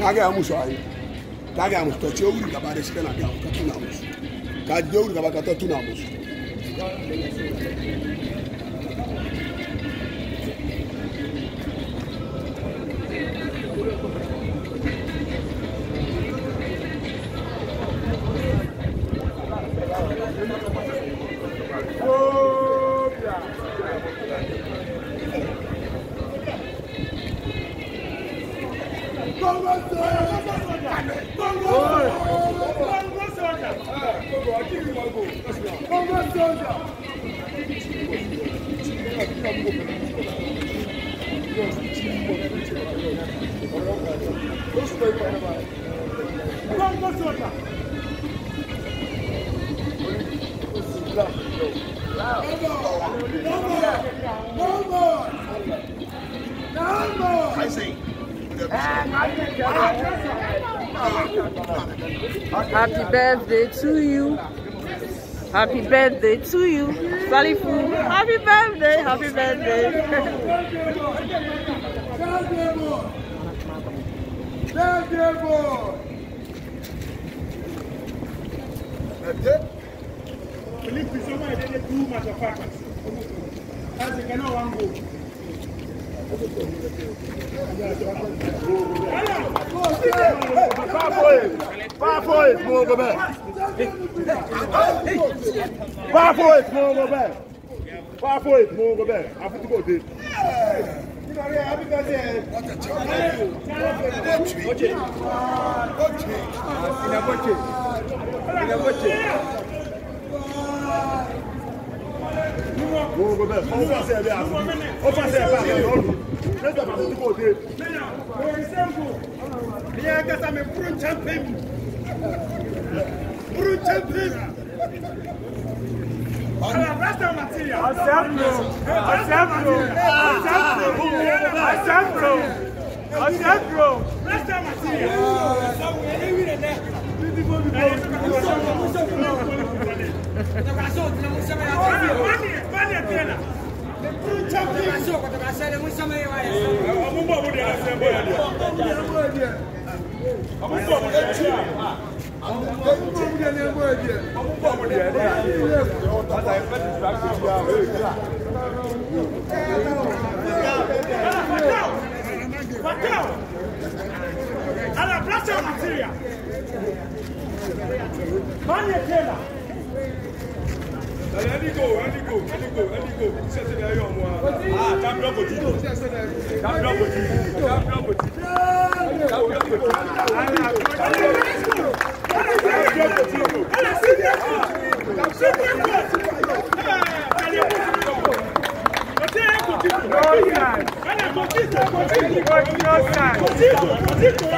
ka gaya musu ayi ka gaya musu ta ce não gaba da shi kana gaya ka tuna musu ka gaba ka tuna Happy birthday to you. Happy birthday to you. Sally Happy birthday. Happy birthday. Dearborn! There, Dearborn! That's it? Believe me, somebody did it two motherfuckers. That's the kind of one go. Powerful, small go back. Powerful, small go back. Powerful, small go back. I put the go there. Accepto, accepto, accepto agro ọ̀sẹ̀ agro lẹ́sẹ̀ màtíríà. Ọmọ bọ̀ mo dẹ̀ ẹ́ ní àná. Ọ̀tá ìfẹ́ ti gbàgbé ìyá rẹ̀ ìgbà. Mane Taylor. Ẹyẹ ẹdigo ẹdigo ẹdigo ẹdigo sẹsẹ ni ayọ ọmọ a champion kò tí ì champion kò tí ì champion kò tí ì champion kò tí ì champion kò tí ì champion kò tí ì.